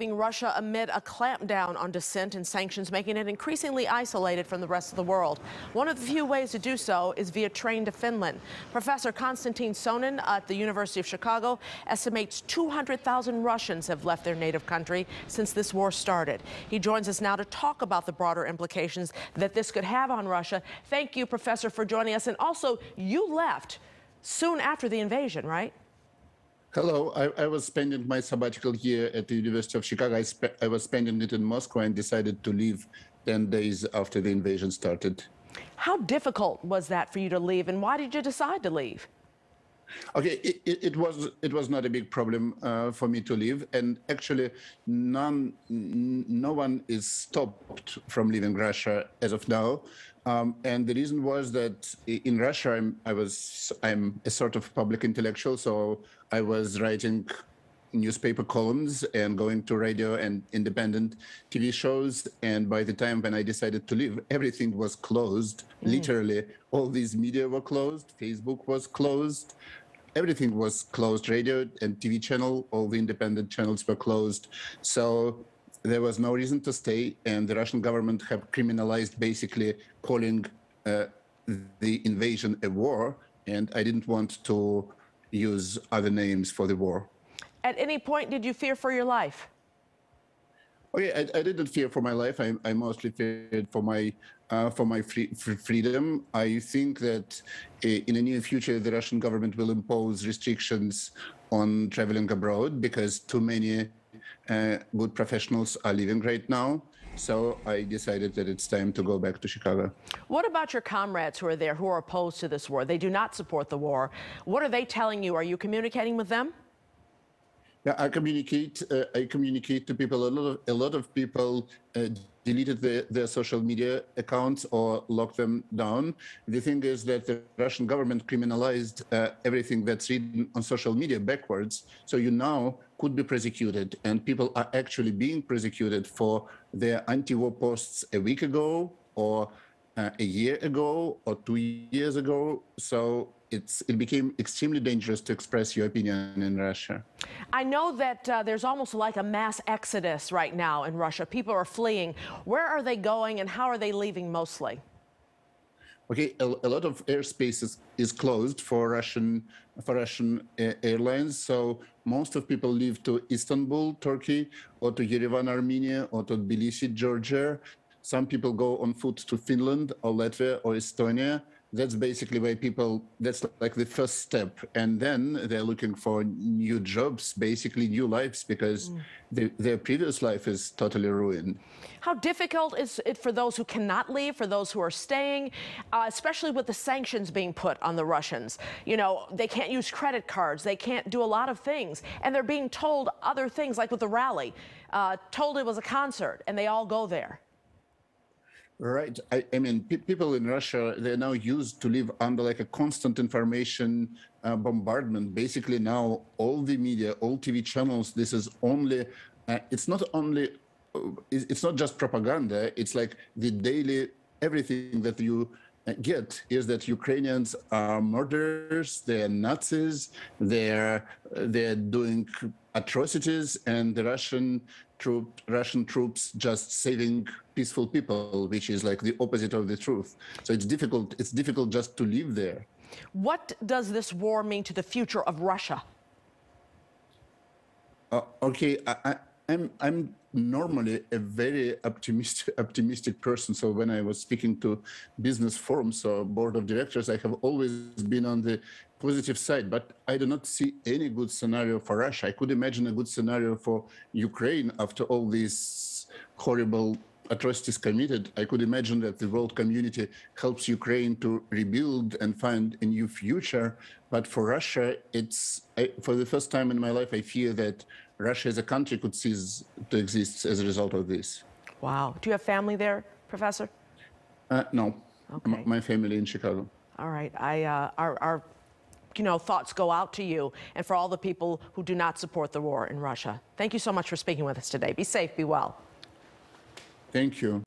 Russia amid a clampdown on dissent and sanctions, making it increasingly isolated from the rest of the world. One of the few ways to do so is via train to Finland. Professor Konstantin Sonin at the University of Chicago estimates 200,000 Russians have left their native country since this war started. He joins us now to talk about the broader implications that this could have on Russia. Thank you, Professor, for joining us. And also, you left soon after the invasion, right? Hello, I, I, was spending my sabbatical year at the University of Chicago. I, I, was spending it in Moscow and decided to leave 10 days after the invasion started. How difficult was that for you to leave, and why did you decide to leave? Okay, it, it, it was it was not a big problem uh, for me to leave, and actually, none, no one is stopped from leaving Russia as of now. Um, and the reason was that in Russia, I'm, I was I'm a sort of public intellectual, so I was writing newspaper columns and going to radio and independent TV shows. And by the time when I decided to leave, everything was closed. Mm. Literally, all these media were closed. Facebook was closed. Everything was closed. Radio and TV channel, all the independent channels were closed. So there was no reason to stay, and the Russian government have criminalized basically calling uh, the invasion a war. And I didn't want to use other names for the war. At any point, did you fear for your life? Okay, I, I didn't fear for my life. I, I mostly feared for my uh, for my free, for freedom. I think that uh, in the near future, the Russian government will impose restrictions on traveling abroad because too many uh, good professionals are leaving right now. So I decided that it's time to go back to Chicago. What about your comrades who are there who are opposed to this war? They do not support the war. What are they telling you? Are you communicating with them? Yeah, I communicate. Uh, I communicate to people. A lot of a lot of people uh, deleted the, their social media accounts or locked them down. The thing is that the Russian government criminalized uh, everything that's written on social media backwards. So you now could be prosecuted, and people are actually being prosecuted for their anti-war posts a week ago or uh, a year ago or two years ago. So it's it became extremely dangerous to express your opinion in Russia. I know that uh, there's almost like a mass exodus right now in Russia. People are fleeing. Where are they going, and how are they leaving mostly? Okay, a, a lot of airspace is, is, closed for Russian for Russian uh, airlines. So most of people leave to Istanbul, Turkey, or to Yerevan, Armenia, or to Tbilisi, Georgia. Some people go on foot to Finland or Latvia or Estonia. That's basically where people, that's like the first step. And then they're looking for new jobs, basically new lives, because mm. the, their previous life is totally ruined. How difficult is it for those who cannot leave, for those who are staying, uh, especially with the sanctions being put on the Russians? You know, they can't use credit cards, they can't do a lot of things, and they're being told other things, like with the rally, uh, told it was a concert, and they all go there. Right. I, I mean, pe people in Russia, they're now used to live under like a constant information uh, bombardment. Basically, now all the media, all TV channels, this is only, uh, it's not only, uh, it's not just propaganda. It's like the daily, everything that you uh, get is that Ukrainians are murderers, they're Nazis, they're, they're doing atrocities, and the Russian troop, Russian troops just saving peaceful people, which is like the opposite of the truth. So it's difficult. It's difficult just to live there. What does this war mean to the future of Russia? Uh, okay, I, I, I'm I'm normally a very optimistic optimistic person. So when I was speaking to business forums or board of directors, I have always been on the positive side. But I do not see any good scenario for Russia. I could imagine a good scenario for Ukraine after all these horrible atrocities committed. I could imagine that the world community helps Ukraine to rebuild and find a new future. But for Russia, it's I, for the first time in my life, I fear that Russia as a country could cease to exist as a result of this. Wow. Do you have family there, Professor? Uh, no. Okay. my family in Chicago. All right. I, uh, our, our, you know, thoughts go out to you and for all the people who do not support the war in Russia. Thank you so much for speaking with us today. Be safe, be well. Thank you.